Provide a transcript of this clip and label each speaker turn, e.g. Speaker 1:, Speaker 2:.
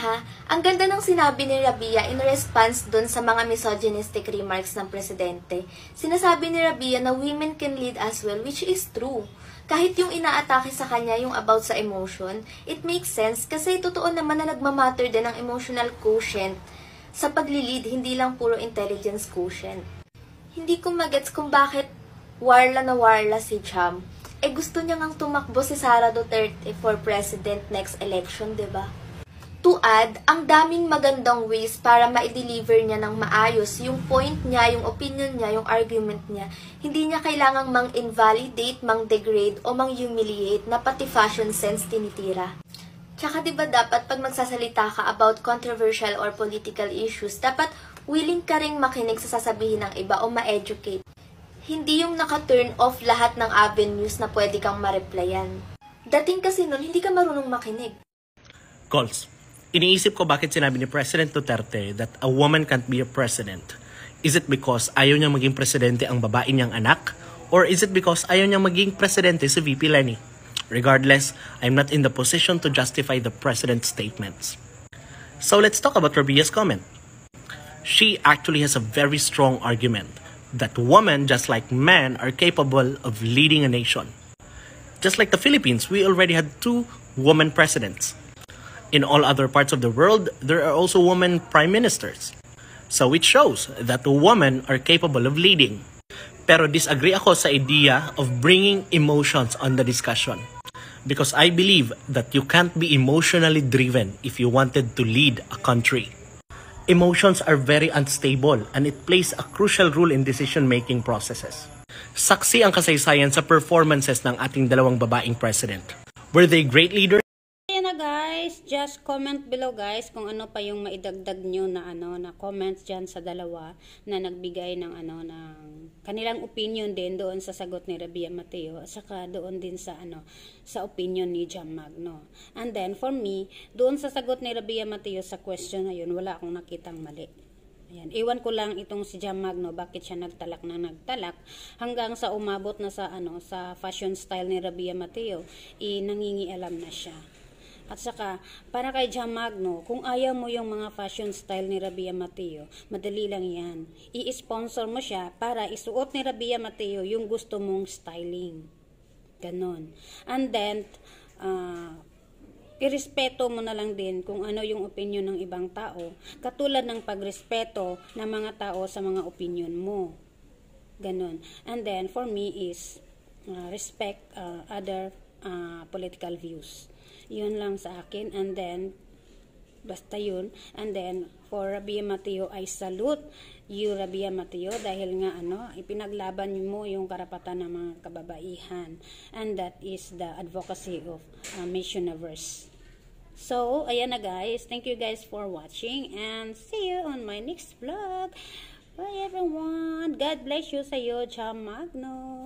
Speaker 1: ha, ang ganda ng sinabi ni Rabia in response dun sa mga misogynistic remarks ng presidente. Sinasabi ni Rabia na women can lead as well, which is true. Kahit yung inaatake sa kanya yung about sa emotion, it makes sense kasi totoo naman na nagmamatter din ang emotional quotient sa paglilid, hindi lang puro intelligence quotient. Hindi ko magets kung bakit warla na warla si Cham. Eh gusto niya ngang tumakbo si Sara Duterte for president next election, 'di ba? To add, ang daming magandang ways para ma-deliver niya ng maayos yung point niya, yung opinion niya, yung argument niya. Hindi niya kailangang mang-invalidate, mang-degrade, o mang-humiliate na pati fashion sense tinitira. Tsaka 'di ba dapat pag magsasalita ka about controversial or political issues, dapat willing ka ring makinig sa sasabihin ng iba o ma-educate. Hindi yung naka-turn off lahat ng avenues na pwede kang ma-replyan. Dating kasi nun, hindi ka marunong makinig.
Speaker 2: Calls. Iniisip ko bakit sinabi ni President Duterte that a woman can't be a president. Is it because ayaw niya maging presidente ang babae niyang anak? Or is it because ayaw niya maging presidente si VP Lenny? Regardless, I'm not in the position to justify the president's statements. So let's talk about Rabia's comment. She actually has a very strong argument that women, just like men, are capable of leading a nation. Just like the Philippines, we already had two women presidents. In all other parts of the world, there are also women prime ministers. So it shows that women are capable of leading. Pero disagree ako sa idea of bringing emotions on the discussion. Because I believe that you can't be emotionally driven if you wanted to lead a country. Emotions are very unstable and it plays a crucial role in decision-making processes. Saksi ang kasaysayan sa performances ng ating dalawang babaeng president. Were they great leaders?
Speaker 3: Just comment below guys kung ano pa yung maidagdag nyo na ano na comments dyan sa dalawa na nagbigay ng ano ng kanilang opinion din doon sa sagot ni Rabia Mateo at saka doon din sa ano sa opinion ni Jam Magno. And then for me, doon sa sagot ni Rabia Mateo sa question na yun, wala akong nakitang mali. Ayan. Iwan ko lang itong si Jam Magno, bakit siya nagtalak na nagtalak hanggang sa umabot na sa ano sa fashion style ni Rabia Mateo, i nangingialam na siya. At saka, para kay Jam Magno, kung ayaw mo yung mga fashion style ni Rabia Mateo, madali lang yan. I-sponsor mo siya para isuot ni Rabia Mateo yung gusto mong styling. Ganon. And then, uh, irespeto mo na lang din kung ano yung opinion ng ibang tao, katulad ng pagrespeto ng mga tao sa mga opinion mo. Ganon. And then, for me is, uh, respect uh, other uh, political views. Yun lang sa akin. And then, basta yun. And then, for Rabia Mateo, I salute you, Rabia Mateo, dahil nga, ano, ipinaglaban mo yung karapatan ng mga kababaihan. And that is the advocacy of uh, Miss Universe. So, ayan na guys. Thank you guys for watching. And see you on my next vlog. Bye everyone. God bless you sa iyo, Cham Magno.